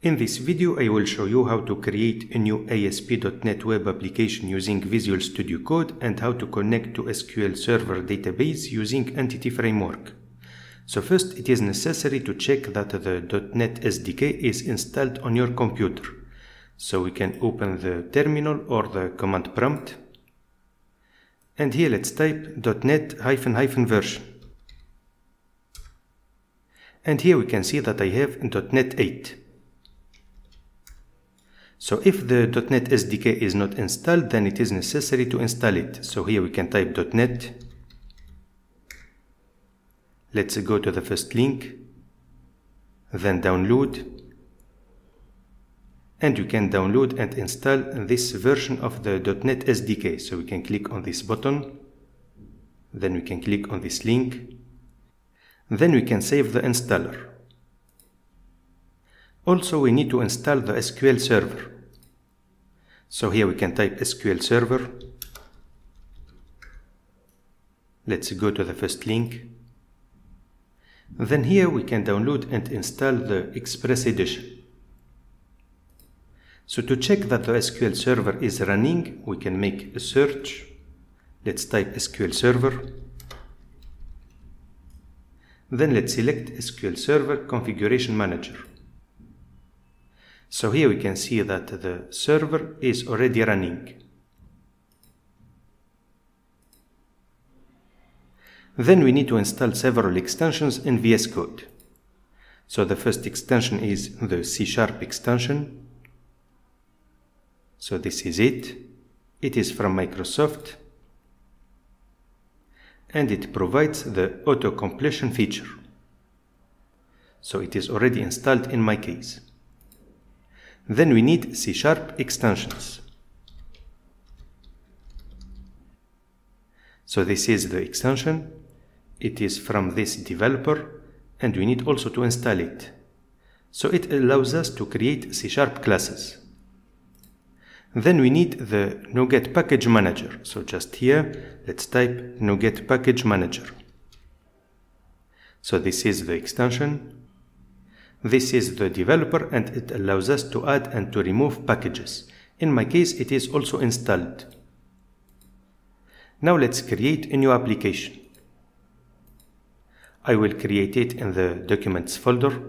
In this video, I will show you how to create a new ASP.NET Web application using Visual Studio Code and how to connect to SQL Server database using Entity Framework. So first, it is necessary to check that the .NET SDK is installed on your computer. So we can open the terminal or the command prompt. And here let's type .NET hyphen hyphen version. And here we can see that I have .NET 8. So if the .NET SDK is not installed, then it is necessary to install it. So here we can type .NET. Let's go to the first link, then download. And you can download and install this version of the .NET SDK. So we can click on this button, then we can click on this link, then we can save the installer. Also, we need to install the SQL Server. So here we can type SQL Server. Let's go to the first link. Then here we can download and install the Express Edition. So to check that the SQL Server is running, we can make a search. Let's type SQL Server. Then let's select SQL Server Configuration Manager. So here we can see that the server is already running. Then we need to install several extensions in VS Code. So the first extension is the C Sharp extension. So this is it. It is from Microsoft. And it provides the auto completion feature. So it is already installed in my case. Then we need C Sharp extensions. So this is the extension. It is from this developer and we need also to install it. So it allows us to create C Sharp classes. Then we need the NuGet Package Manager. So just here, let's type NuGet Package Manager. So this is the extension. This is the developer and it allows us to add and to remove packages. In my case, it is also installed. Now let's create a new application. I will create it in the Documents folder.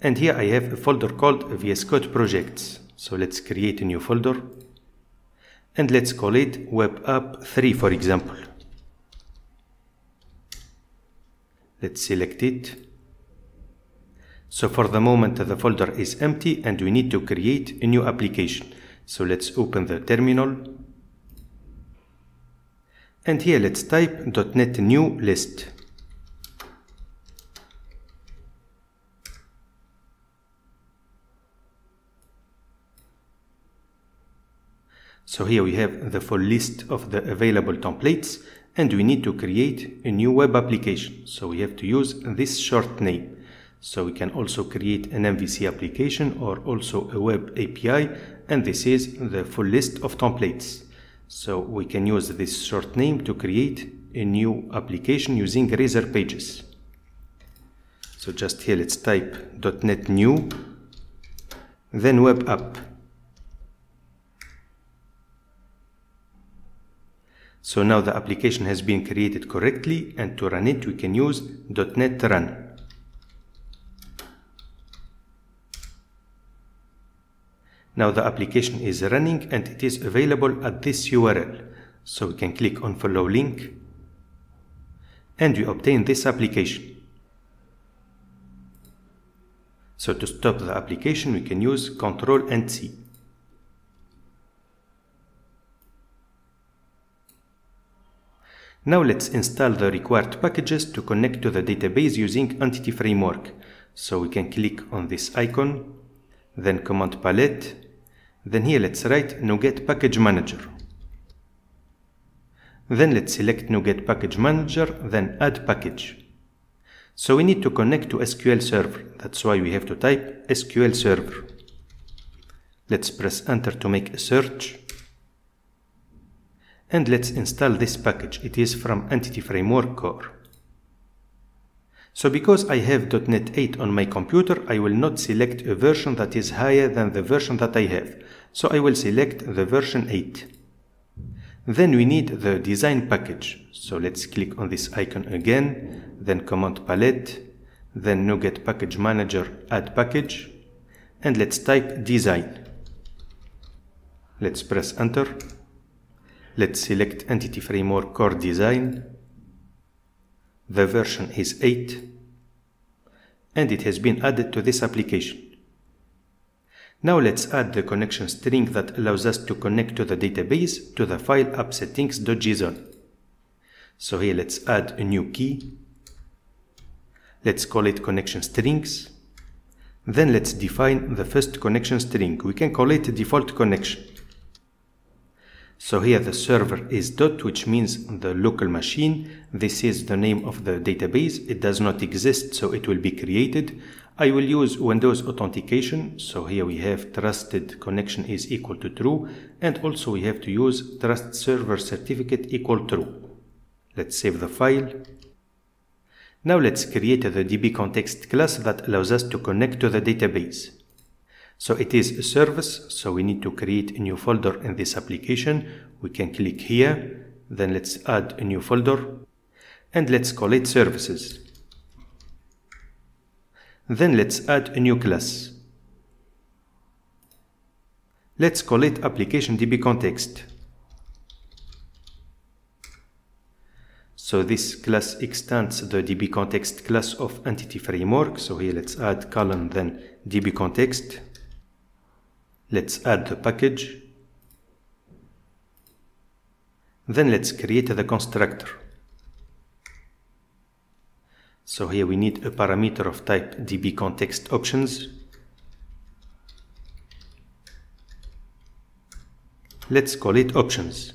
And here I have a folder called VS Code Projects. So let's create a new folder. And let's call it Web App 3 for example. Let's select it so for the moment the folder is empty and we need to create a new application. So let's open the terminal. And here let's type .NET new list. So here we have the full list of the available templates and we need to create a new web application. So we have to use this short name. So we can also create an MVC application or also a web API and this is the full list of templates. So we can use this short name to create a new application using Razor Pages. So just here let's type .NET new, then web app. So now the application has been created correctly and to run it we can use .NET run. Now the application is running and it is available at this URL. So we can click on follow link and we obtain this application. So to stop the application we can use Ctrl and C. Now let's install the required packages to connect to the database using Entity Framework. So we can click on this icon, then Command Palette, then here let's write NuGet Package Manager. Then let's select NuGet Package Manager, then Add Package. So we need to connect to SQL Server. That's why we have to type SQL Server. Let's press Enter to make a search. And let's install this package. It is from Entity Framework Core. So because I have .NET 8 on my computer, I will not select a version that is higher than the version that I have. So I will select the version 8. Then we need the design package. So let's click on this icon again, then command palette, then NuGet package manager add package, and let's type design. Let's press enter. Let's select Entity Framework Core Design. The version is 8 and it has been added to this application. Now let's add the connection string that allows us to connect to the database to the file appsettings.json. So here let's add a new key. Let's call it connection strings. Then let's define the first connection string. We can call it default connection. So here the server is dot, which means the local machine. This is the name of the database. It does not exist, so it will be created. I will use Windows authentication. So here we have trusted connection is equal to true. And also we have to use trust server certificate equal true. Let's save the file. Now let's create the DB context class that allows us to connect to the database. So it is a service, so we need to create a new folder in this application. We can click here, then let's add a new folder, and let's call it services. Then let's add a new class. Let's call it application DB context. So this class extends the DB context class of entity framework. So here let's add colon then DB context. Let's add the package. Then let's create the constructor. So here we need a parameter of type db context options. Let's call it options.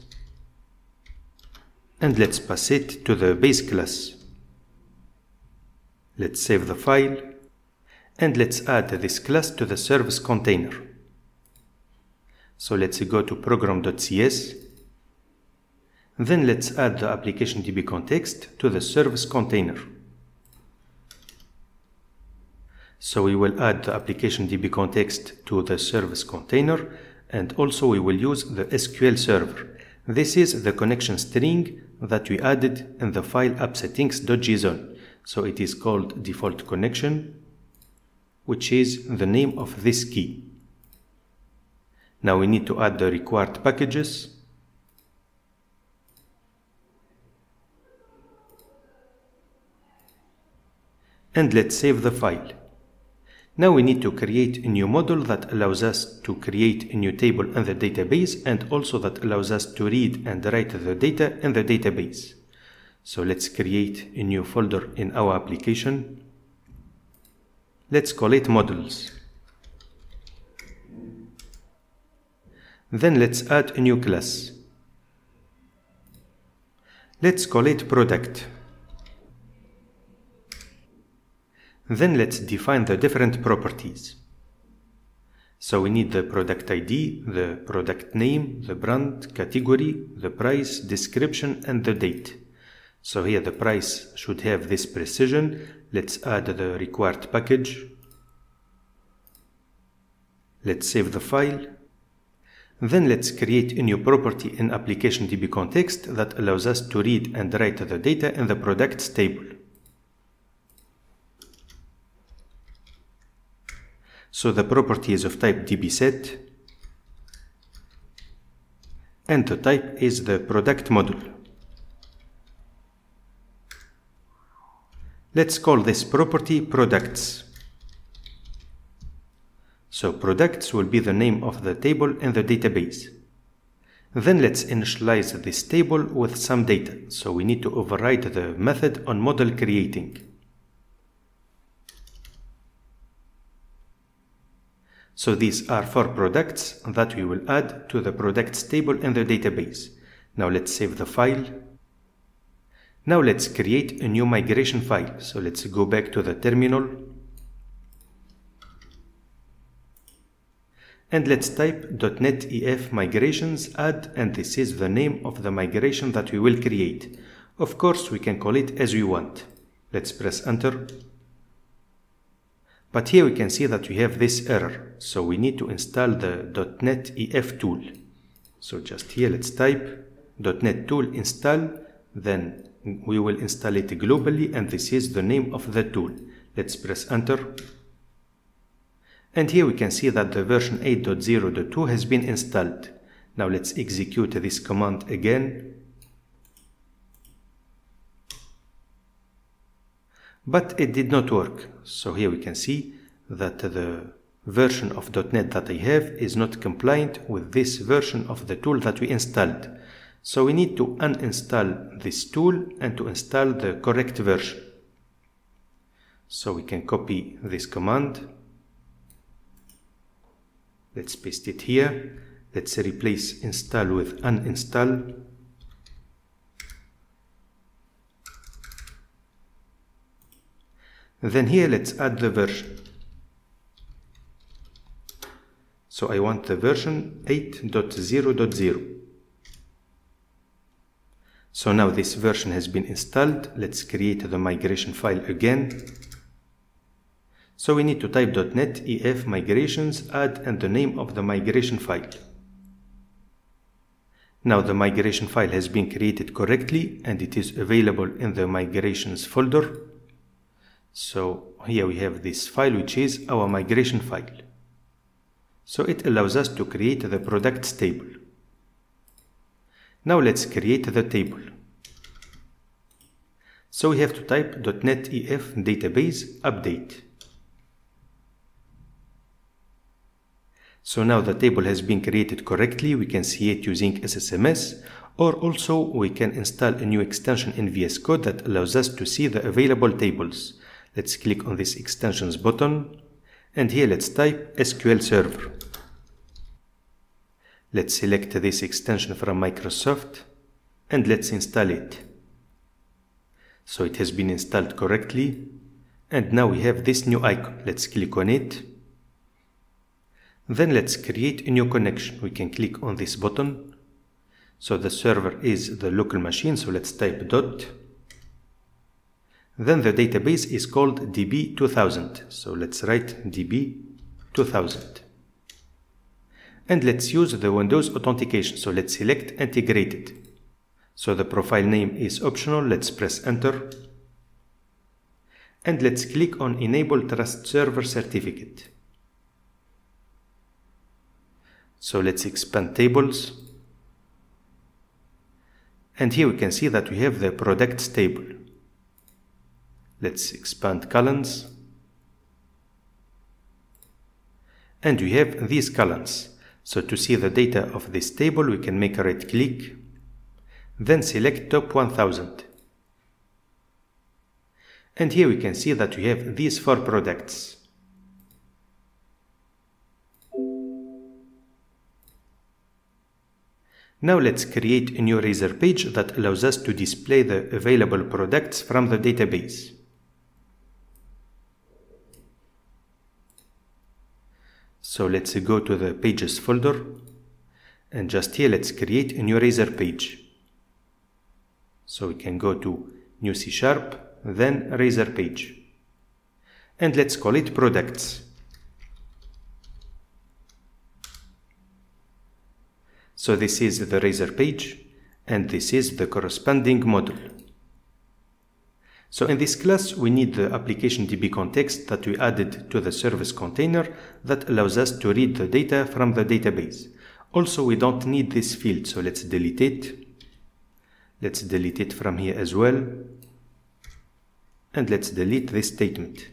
And let's pass it to the base class. Let's save the file. And let's add this class to the service container. So let's go to program.cs. Then let's add the application DB context to the service container. So we will add the application DB context to the service container and also we will use the SQL server. This is the connection string that we added in the file appsettings.json. So it is called default connection, which is the name of this key. Now we need to add the required packages. And let's save the file. Now we need to create a new model that allows us to create a new table in the database and also that allows us to read and write the data in the database. So let's create a new folder in our application. Let's call it models. Then let's add a new class. Let's call it product. Then let's define the different properties. So we need the product ID, the product name, the brand, category, the price, description, and the date. So here the price should have this precision. Let's add the required package. Let's save the file. Then let's create a new property in application DB context that allows us to read and write the data in the products table. So the property is of type dbset and the type is the product module. Let's call this property products. So products will be the name of the table in the database. Then let's initialize this table with some data. So we need to override the method on model creating. So these are four products that we will add to the products table in the database. Now let's save the file. Now let's create a new migration file. So let's go back to the terminal and let's type .NET EF migrations add and this is the name of the migration that we will create. Of course we can call it as we want. Let's press enter. But here we can see that we have this error. So we need to install the .NET EF tool. So just here let's type .NET tool install then we will install it globally and this is the name of the tool. Let's press enter. And here we can see that the version 8.0.2 has been installed. Now let's execute this command again. But it did not work. So here we can see that the version of .NET that I have is not compliant with this version of the tool that we installed. So we need to uninstall this tool and to install the correct version. So we can copy this command. Let's paste it here. Let's replace install with uninstall. Then here let's add the version. So I want the version 8.0.0. So now this version has been installed. Let's create the migration file again. So we need to type .NET EF migrations add and the name of the migration file. Now the migration file has been created correctly and it is available in the migrations folder. So here we have this file which is our migration file. So it allows us to create the products table. Now let's create the table. So we have to type .NET EF database update. So now the table has been created correctly, we can see it using SSMS, or also we can install a new extension in VS Code that allows us to see the available tables. Let's click on this extensions button, and here let's type SQL Server. Let's select this extension from Microsoft and let's install it. So it has been installed correctly and now we have this new icon. Let's click on it. Then let's create a new connection. We can click on this button. So the server is the local machine, so let's type dot. Then the database is called db2000. So let's write db2000 and let's use the Windows authentication. So let's select integrated. So the profile name is optional. Let's press enter. And let's click on enable trust server certificate. So let's expand tables. And here we can see that we have the products table. Let's expand columns. And we have these columns. So to see the data of this table, we can make a right click, then select top 1000. And here we can see that we have these four products. Now let's create a new Razor page that allows us to display the available products from the database. So let's go to the pages folder and just here let's create a new Razor page. So we can go to new C sharp, then Razor page. And let's call it products. So this is the Razor page and this is the corresponding module. So in this class, we need the application DB context that we added to the service container that allows us to read the data from the database. Also, we don't need this field, so let's delete it. Let's delete it from here as well. And let's delete this statement.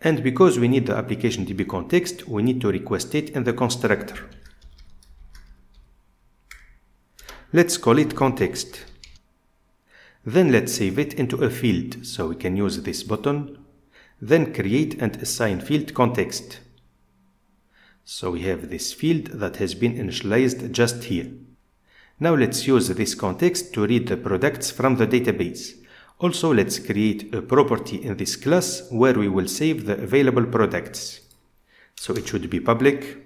And because we need the application DB context, we need to request it in the constructor. Let's call it context. Then let's save it into a field. So we can use this button. Then create and assign field context. So we have this field that has been initialized just here. Now let's use this context to read the products from the database. Also, let's create a property in this class where we will save the available products. So it should be public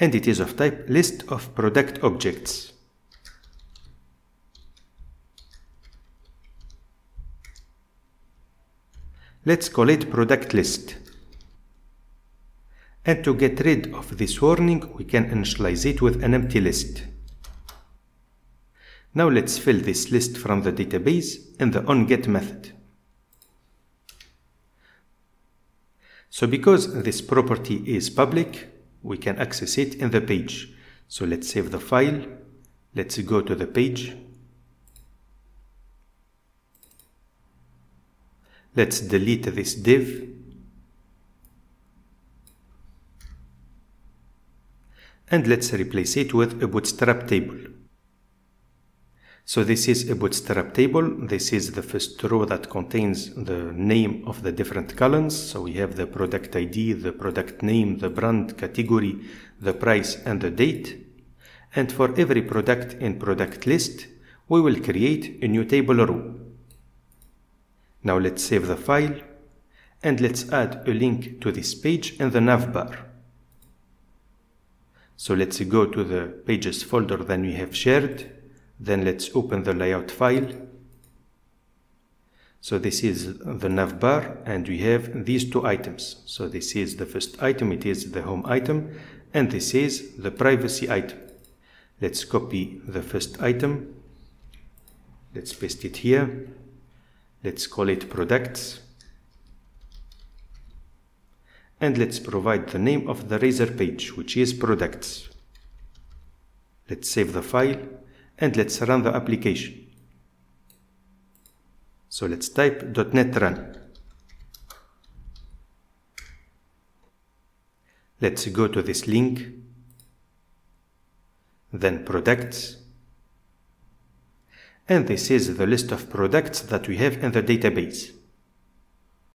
and it is of type list of product objects. Let's call it product list. And to get rid of this warning, we can initialize it with an empty list. Now let's fill this list from the database in the onGet method. So because this property is public, we can access it in the page. So let's save the file. Let's go to the page. Let's delete this div. And let's replace it with a bootstrap table. So this is a bootstrap table. This is the first row that contains the name of the different columns. So we have the product ID, the product name, the brand, category, the price and the date. And for every product in product list, we will create a new table row. Now let's save the file and let's add a link to this page in the navbar. So let's go to the pages folder that we have shared then let's open the layout file. So this is the navbar and we have these two items. So this is the first item, it is the home item and this is the privacy item. Let's copy the first item. Let's paste it here. Let's call it products. And let's provide the name of the Razor page, which is products. Let's save the file and let's run the application. So let's type .NET run. Let's go to this link, then products, and this is the list of products that we have in the database.